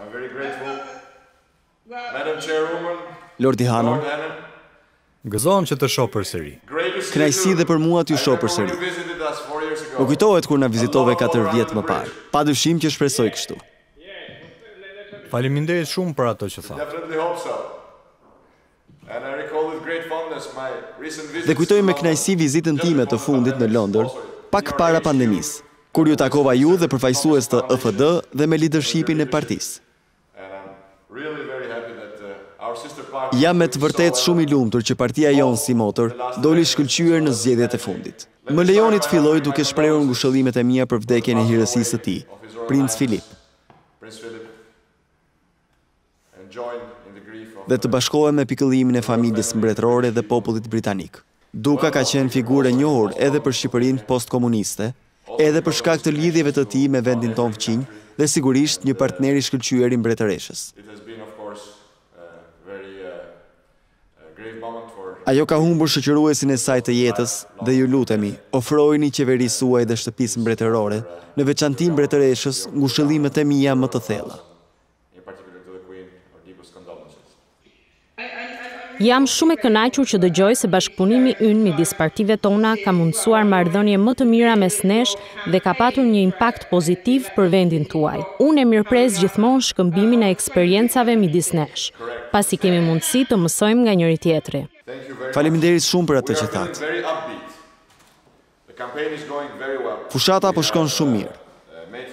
I'm very grateful. Madam Chairwoman. Lordi Hanon. Gëzohem që të shoh përsëri. Kënaqësi dhe për mua t'ju shoh përsëri. Më kujtohet kur na vizitove 4 vjet më parë. Pa dyshim që shpresoj kështu. Faleminderit shumë për ato që thatë. Dhe kujtoj me kënaqësi vizitën time të fundit në Londër, pak para pandemisë, kur ju takova ju dhe përfaqësues të FD dhe me lidershipin e partisë. Jam me të vërtetë shumë i lumtur që partia jonë simotër doli shkëlqyer në zgjedhjet e fundit. Më lejoni të filloj duke shprehur ngushëllimet e mia për vdekjen e hirësisë së tij, Princ Philip. dhe të bashkohem me pikëllimin e familjes mbretërore dhe popullit britanik. Duka ka qenë figurë e njohur edhe për Shqipërinë postkomuniste, edhe për shkak të lidhjeve të tij me vendin tonë fqinj dhe sigurisht një partner i shkëlqyer i mbretëreshës. Ajo ka humbur shoqëruesin e saj të jetës dhe ju lutemi, ofrojini qeverisë suaj dhe shtëpisë mbretërore, në veçanti mbretëreshës, ngushëllimet e mia më të thella. Jam shumë e kënaqur që dëgjoj se bashkëpunimi ynë midis partive tona ka mundësuar marrëdhënie më të mira mes nesh dhe ka patur një impakt pozitiv për vendin tuaj. Unë e mirëpres gjithmonë shkëmbimin e eksperiencave midis nesh, pasi kemi mundësi të mësojmë nga njëri-tjetri. Faleminderit shumë për atë që thatë. Fushata po shkon shumë mirë.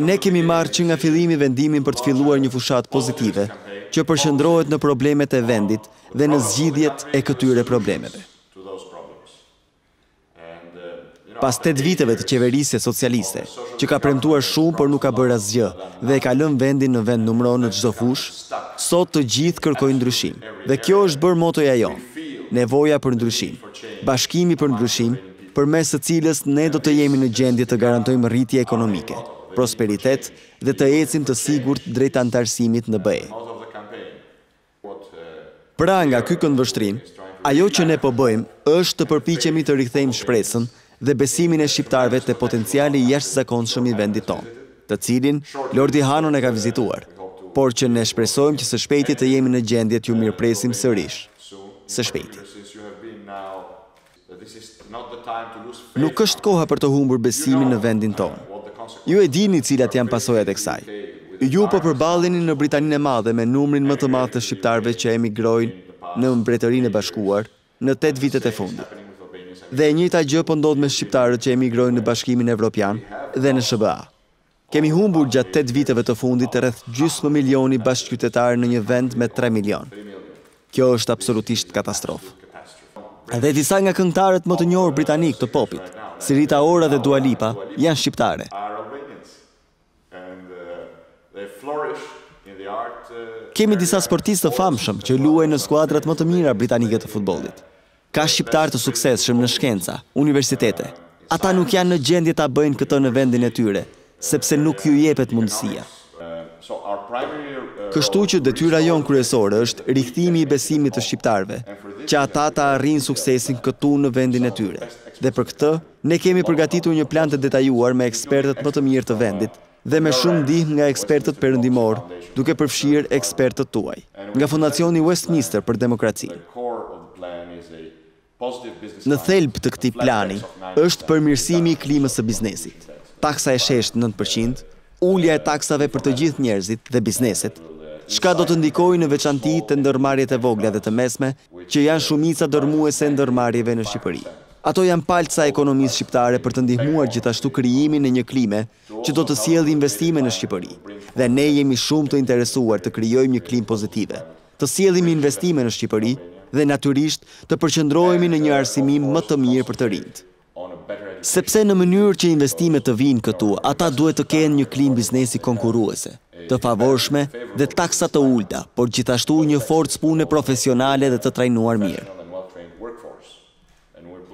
Ne kemi marrë që nga fillimi vendimin për të filluar një fushatë pozitive, që përqendrohet në problemet e vendit dhe në zgjidhjet e këtyre problemeve. Pas tetë viteve të qeverisë socialiste, që ka premtuar shumë por nuk ka bërë asgjë dhe e ka lënë vendin në vendnumëro në çdo fushë, sot të gjithë kërkojnë ndryshim dhe kjo është bërë motoja jonë, nevoja për ndryshim, bashkimi për ndryshim, përmes së cilës ne do të jemi në gjendje të garantojmë rritje ekonomike, prosperitet dhe të ecim të sigurt drejt anëtarësimit në BE. Pra nga ky këndvështrim, ajo që ne po bëjmë është të përpiqemi të rikthejmë shpresën dhe besimin e shqiptarëve te potenciali i jashtëzakonshëm i vendit tonë, të cilin Lordi Hanon e ka vizituar, por që ne shpresojmë që së shpejti të jemi në gjendje t'ju mirëpresim sërish. Së shpejti. Nuk është koha për të humbur besimin në vendin tonë. Ju e dini cilat janë pasojat e kësaj. Ju po përballeni në Britaninë e Madhe me numrin më të madh të shqiptarëve që emigrojnë në Mbretërinë e Bashkuar në tetë vitet e fundit. Dhe e njëjta gjë po ndodh me shqiptarët që emigrojnë në Bashkimin Evropian dhe në SHBA. Kemi humbur gjatë tetë viteve të fundit rreth gjysmë milioni bashkëqytetarë në një vend me tre milionë. Kjo është absolutisht katastrofë. Dhe disa nga këngëtarët më të njohur britanikë të popit, si Rita Ora dhe Dua Lipa, janë shqiptare. Kemi disa sportistë të famshëm që luajnë në skuadrat më të mira britanike të futbollit. Ka shqiptarë të suksesshëm në shkenca, universitete. Ata nuk janë në gjendje ta bëjnë këtë në vendin e tyre, sepse nuk u jepet mundësia. Kështu që detyra jonë kryesore është rikthimi i besimit të shqiptarëve, që ata ta arrijnë suksesin këtu në vendin e tyre. Dhe për këtë, ne kemi përgatitur një plan të detajuar me ekspertët më të mirë të vendit, dhe me shumë ndihmë nga ekspertët perëndimorë, duke përfshirë ekspertët tuaj nga Fondacioni Westminster për Demokracinë. Në thelb të këtij plani është përmirësimi i klimës së biznesit, taksa e sheshtë nëntë për qind, ulja e taksave për të gjithë njerëzit dhe bizneset, çka do të ndikojë në veçanti te ndërmarrjet e vogla dhe të mesme që janë shumica dërrmuese e ndërmarrjeve në Shqipëri. Ato janë palca e ekonomisë shqiptare për të ndihmuar gjithashtu krijimin e një klime që do të sjellë investime në Shqipëri dhe ne jemi shumë të interesuar të krijojmë një klimë pozitive, të sjellim investime në Shqipëri dhe natyrisht të përqendrohemi në një arsimim më të mirë për të rinjtë. Sepse në mënyrë që investimet të vijnë këtu, ata duhet të kenë një klimë biznesi konkurruese, të favorshme dhe taksa të ulëta, por gjithashtu një forcë pune profesionale dhe të trajnuar mirë.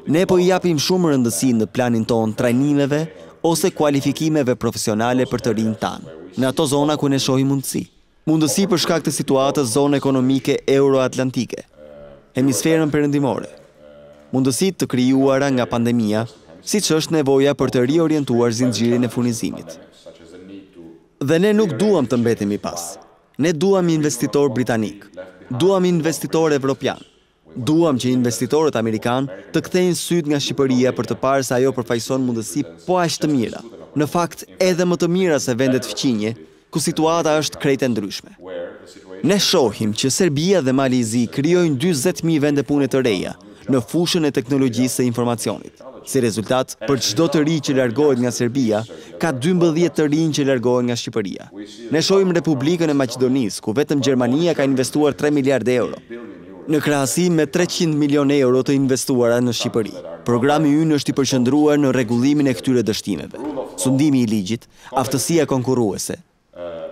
Ne po i japim shumë rëndësi në planin tonë trajnimeve ose kualifikimeve profesionale për të rinjtë tanë, në ato zona ku ne shohim mundësi. Mundësi për shkak të situatës, zonën ekonomike euroatlantike, hemisferën perëndimore. Mundësi të krijuara nga pandemia, siç është nevoja për të riorientuar zinxhirin e furnizimit. Dhe ne nuk duam të mbetemi pas. Ne duam investitorë britanikë. Duam investitorë evropianë. Duam që investitorët amerikanë të kthejnë sytë nga Shqipëria për të parë se ajo përfaqëson mundësi po aq të mira, në fakt edhe më të mira se vendet fqinje, ku situata është krejt e ndryshme. Ne shohim që Serbia dhe Mali i Zi krijojnë dyzet mijë vende pune të reja në fushën e teknologjisë së informacionit. Si rezultat, për çdo të ri që largohet nga Serbia, ka dymbëdhjetë të rinj që largohen nga Shqipëria. Ne shohim Republikën e Maqedonisë, ku vetëm Gjermania ka investuar tre miliardë euro. Në krahasim me treqind milionë euro të investuara në Shqipëri, programi ynë është i përqendruar në rregullimin e këtyre dështimeve, sundimi i ligjit, aftësia konkurruese,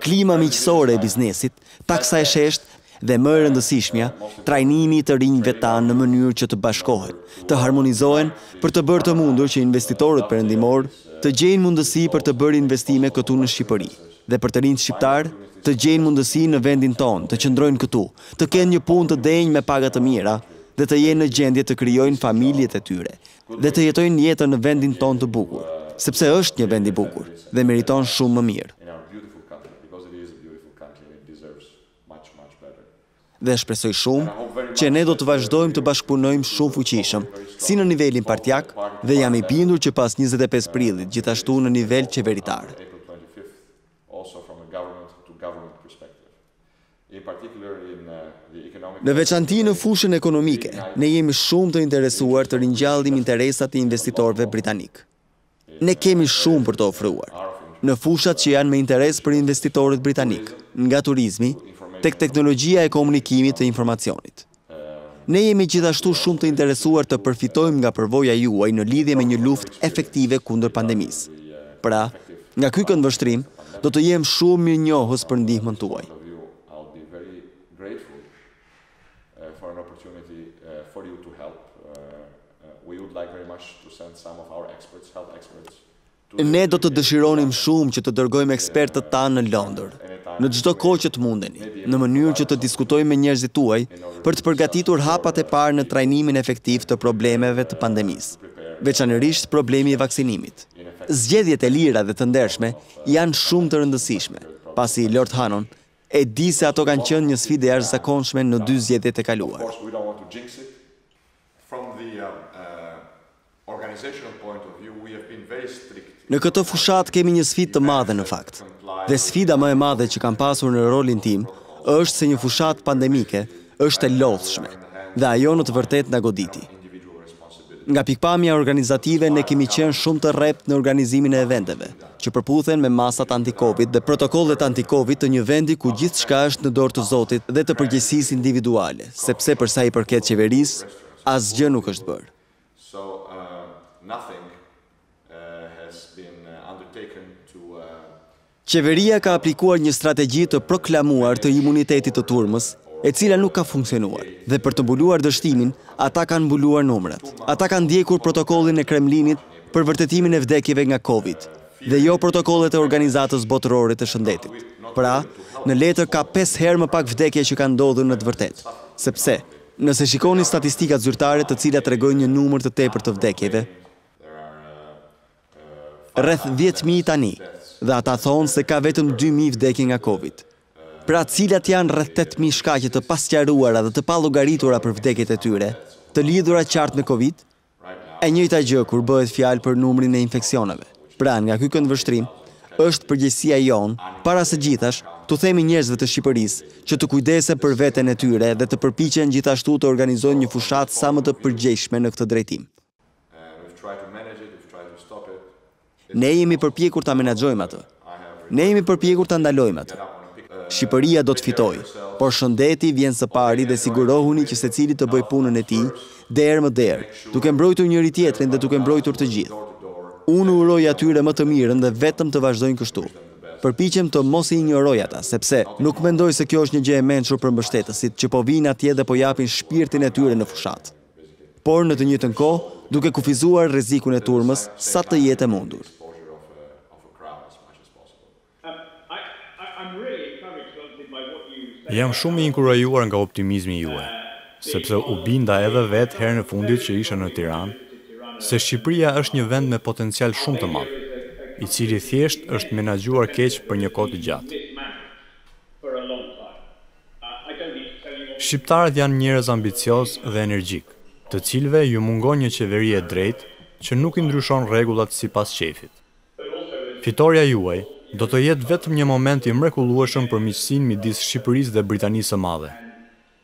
klima miqësore e biznesit, taksa e sheshtë dhe më e rëndësishmja, trajnimi i të rinjve tanë në mënyrë që të bashkohen, të harmonizohen për të bërë të mundur që investitorët perëndimorë të gjejnë mundësi për të bërë investime këtu në Shqipëri. dhe për të rinjtë shqiptarë të gjejnë mundësi në vendin tonë, të qëndrojnë këtu, të kenë një punë të denjë me paga të mira dhe të jenë në gjendje të krijojnë familjet e tyre dhe të jetojnë jetën në vendin tonë të bukur, sepse është një vend i bukur dhe meriton shumë më mirë. Dhe shpresoj shumë që ne do të vazhdojmë të bashkëpunojmë shumë fuqishëm, si në nivelin partiak dhe jam i bindur që pas njëzet e pesë prillit gjithashtu në nivel qeveritar. Në veçanti në fushën ekonomike, ne jemi shumë të interesuar të ringjallim interesat e investitorëve britanikë. Ne kemi shumë për të ofruar, në fushat që janë me interes për investitorët britanikë, nga turizmi, tek teknologjia e komunikimit të informacionit. Ne jemi gjithashtu shumë të interesuar të përfitojmë nga përvoja juaj në lidhje me një luftë efektive kundër pandemisë. Pra, nga ky këndvështrim, do të jem shumë mirënjohës për ndihmën tuaj. Ne do të dëshironim shumë që të dërgojmë ekspertët tanë në Londër, në çdo kohë që të mundeni, në mënyrë që të diskutojmë me njerëzit tuaj për të përgatitur hapat e parë në trajnimin efektiv të problemeve të pandemisë, veçanërisht problemi i vaksinimit. Zgjedhjet e lira dhe të ndershme janë shumë të rëndësishme, pasi Lord Hanon E di se ato kanë qenë një sfidë e jashtëzakonshme në dy zgjedhjet e kaluara. Në këto fushata kemi një sfidë të madhe në fakt. Dhe sfida më e madhe që kam pasur në rolin tim është se një fushatë pandemike është e lodhshme dhe ajo në të vërtetë na goditi. Nga pikëpamja organizative ne kemi qenë shumë të rreptë në organizimin e eventeve, që përputhen me masat anti-covid dhe protokollet anti-covid të një vendi ku gjithçka është në dorë të Zotit dhe të përgjegjësisë individuale, sepse për sa i përket qeverisë, asgjë nuk është bërë. Qeveria ka aplikuar një strategji të proklamuar të imunitetit të turmës, e cila nuk ka funksionuar, dhe për të mbuluar dështimin, ata kanë mbuluar numrat. Ata kanë ndjekur protokollin e Kremlinit për vërtetimin e vdekjeve nga Covid, dhe jo protokollet e Organizatës Botërore të Shëndetit. Pra, në letër ka pesë herë më pak vdekje që kanë ndodhur në të vërtetë, sepse, nëse shikoni statistikat zyrtare të cilat tregojnë një numër të tepërt të vdekjeve, Rreth dhjetë mijë tani dhe ata thonë se ka vetëm dy mijë vdekje nga covid. Pra cilat janë rreth tetë mijë shkaqe të pasqaruara dhe të pallogaritura për vdekjet e tyre, të lidhura qartë me covid? E njëjta gjë kur bëhet fjalë për numrin e infeksioneve. Pra nga ky këndvështrim, është përgjegjësia jonë, para së gjithash, t'u themi njerëzve të Shqipërisë që të kujdesen për veten e tyre dhe të përpiqen gjithashtu të organizojnë një fushatë sa më të përgjegjshme në këtë drejtim. Ne jemi përpjekur ta menaxhojmë atë. Ne jemi përpjekur ta ndalojmë atë. Shqipëria do të fitojë, por shëndeti vjen së pari dhe sigurohuni që secili të bëjë punën e tij derë më derë, duke mbrojtur njëri-tjetrin dhe duke mbrojtur të gjithë. Unë u uroj atyre më të mirën dhe vetëm të vazhdojnë kështu. Përpiqem të mos i injoroj ata, sepse nuk mendoj se kjo është një gjë e mençur për mbështetësit që po vijnë atje dhe po japin shpirtin e tyre në fushatë. por në të njëjtën kohë duke kufizuar rrezikun e turmës sa të jetë e mundur. Jam shumë i inkurajuar nga optimizmi juaj, sepse u binda edhe vetë herën e fundit që isha në Tiranë, se Shqipëria është një vend me potencial shumë të madh, i cili thjesht është menaxhuar keq për një kohë të gjatë. Shqiptarët janë njerëz ambiciozë dhe energjikë, të cilëve u mungon një qeveri e drejtë që nuk i ndryshon rregullat sipas qejfit. Fitorja juaj do të jetë vetëm një moment i mrekullueshëm për miqësinë midis Shqipërisë dhe Britanisë së Madhe.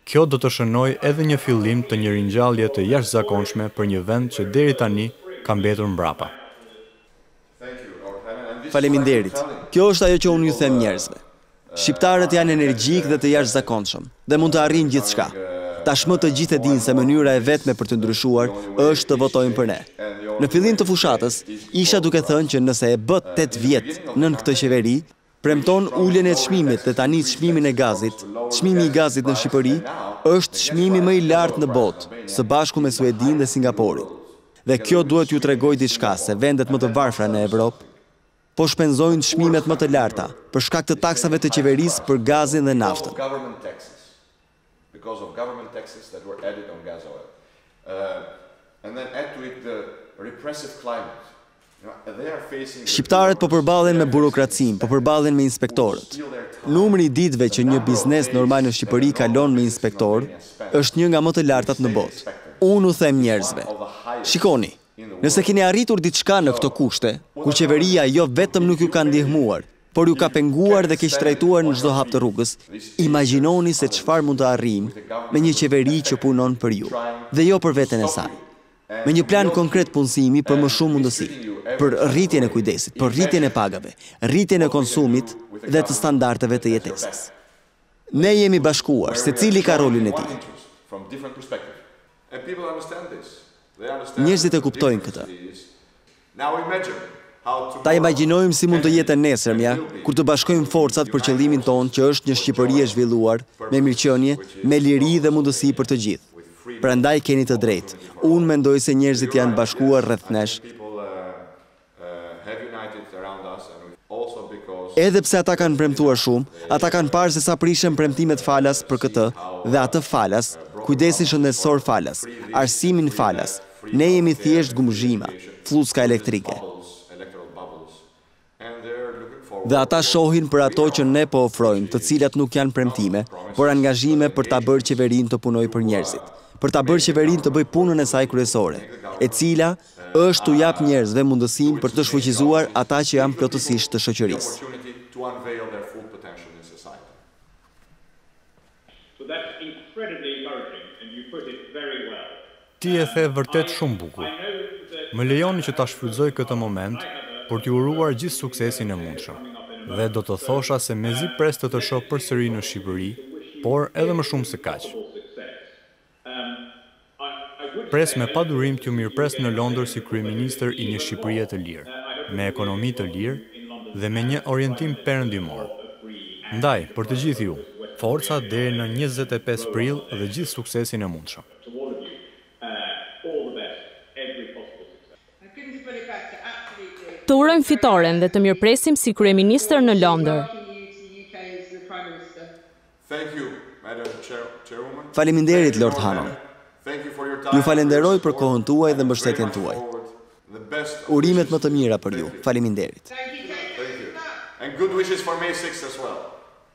Kjo do të shënojë edhe një fillim të një ringjallje të jashtëzakonshme për një vend që deri tani ka mbetur mbrapa. Faleminderit. Kjo është ajo që unë u them njerëzve. Shqiptarët janë energjikë dhe të jashtëzakonshëm dhe mund të arrijnë gjithçka. Tashmë të gjithë e dinë se mënyra e vetme për të ndryshuar është të votojnë për ne. Në fillim të fushatës, isha duke thënë që nëse e bë tetë vjet nën këtë qeveri, Premton uljen e çmimit dhe tani çmimin e gazit. Çmimi i gazit në Shqipëri është çmimi më i lartë në botë, së bashku me Suedinë dhe Singaporin. Dhe kjo duhet t'ju tregojë diçka se vendet më të varfra në Evropë po shpenzojnë çmimet më të larta për shkak të taksave të qeverisë për gazin dhe naftën. Because of government taxes that were added on gas oil. And then add to it the repressive climate. Shqiptarët po përballen me burokracinë, po përballen me inspektorët. Numri i ditëve që një biznes normal në Shqipëri kalon me inspektor, është një nga më të lartat në botë. Unë u them njerëzve, shikoni, nëse keni arritur diçka në këto kushte, ku qeveria jo vetëm nuk ju ka ndihmuar, Por ju ka penguar dhe keqtrajtuar në çdo hap të rrugës. Imagjinoni se çfarë mund të arrijmë me një qeveri që punon për ju, dhe jo për veten e saj. Me një plan konkret punësimi për më shumë mundësi, për rritjen e kujdesit, për rritjen e pagave, rritjen e konsumit dhe të standardeve të jetesës. Ne jemi bashkuar, secili ka rolin e tij. Njerëzit e kuptojnë këtë. Ta imagjinojmë si mund të jetë e nesërmja, kur të bashkojmë forcat për qëllimin tonë që është një Shqipëri e zhvilluar, me mirëqënie, me liri dhe mundësi për të gjithë. Prandaj keni të drejtë, unë mendoj se njerëzit janë bashkuar rreth nesh, edhe pse ata kanë premtuar shumë, ata kanë parë se sa prishen premtimet falas për këtë dhe atë falas, kujdesin shëndetësor falas, arsimin falas, Ne jemi thjesht gumëzhima, flluska elektrike. Dhe ata shohin për ato që ne po ofrojmë, të cilat nuk janë premtime, por angazhime për ta bërë qeverinë të punojë për njerëzit, për ta bërë qeverinë të bëjë punën e saj kryesore, e cila është t'u japë njerëzve mundësinë për të shfuqizuar ata që janë plotësisht të shoqërisë. Ti e the vërtet shumë bukur. Më lejoni që ta shfrytëzoj këtë moment për t'ju uruar gjithë suksesin e mundshëm dhe do të thosha se mezi pres të të shoh përsëri në Shqipëri, por edhe më shumë se kaq. Pres me padurim t'ju mirëpres në Londër si kryeministër i një Shqipërie të lirë, me ekonomi të lirë dhe me një orientim perëndimor. Ndaj, për të gjithë ju, forca deri në njëzet e pesë prill dhe gjithë suksesin e mundshëm. Të urojmë fitoren dhe të mirëpresim si kryeministër në Londër. Faleminderit, Lord Hannan. Ju falenderoj për kohën tuaj dhe mbështetjen tuaj. Urimet më të mira për ju. Faleminderit.